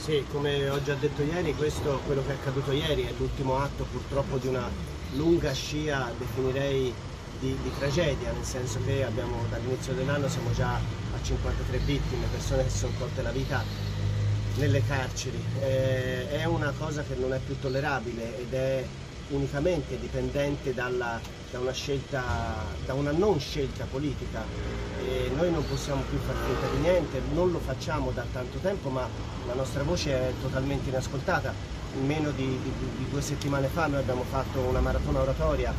Sì, come ho già detto ieri, questo, quello che è accaduto ieri è l'ultimo atto purtroppo di una lunga scia, definirei di, di tragedia, nel senso che abbiamo dall'inizio dell'anno siamo già a 53 vittime, persone che si sono tolte la vita nelle carceri. Eh, è una cosa che non è più tollerabile ed è unicamente dipendente dalla, da, una scelta, da una non scelta politica. E noi non possiamo più far finta di niente, non lo facciamo da tanto tempo, ma la nostra voce è totalmente inascoltata. In meno di, di, di due settimane fa noi abbiamo fatto una maratona oratoria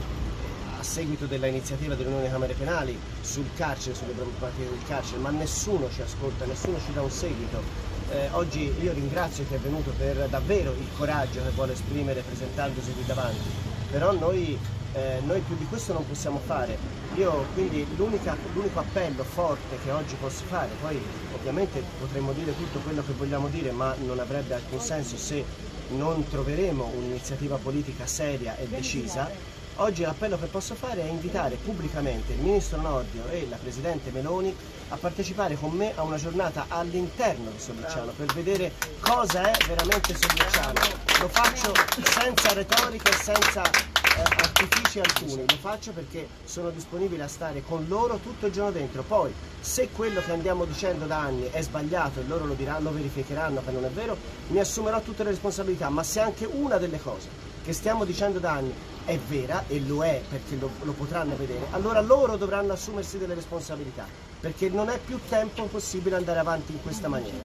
a seguito dell'iniziativa dell'Unione Camere Penali sul carcere, sulle problematiche del carcere, ma nessuno ci ascolta, nessuno ci dà un seguito. Eh, oggi io ringrazio chi è venuto per davvero il coraggio che vuole esprimere presentandosi qui davanti, però noi, eh, noi più di questo non possiamo fare. Io quindi l'unico appello forte che oggi posso fare, poi ovviamente potremmo dire tutto quello che vogliamo dire, ma non avrebbe alcun senso se non troveremo un'iniziativa politica seria e decisa, Oggi l'appello che posso fare è invitare pubblicamente il Ministro Nordio e la Presidente Meloni a partecipare con me a una giornata all'interno di Sollicciano per vedere cosa è veramente Sollicciano. Lo faccio senza retorica e senza eh, artifici alcuni, lo faccio perché sono disponibile a stare con loro tutto il giorno dentro. Poi se quello che andiamo dicendo da anni è sbagliato e loro lo diranno, lo verificheranno che non è vero, mi assumerò tutte le responsabilità, ma se anche una delle cose che stiamo dicendo da anni è vera e lo è perché lo, lo, potranno vedere, allora loro dovranno assumersi delle responsabilità perché non è più tempo possibile andare avanti in questa maniera.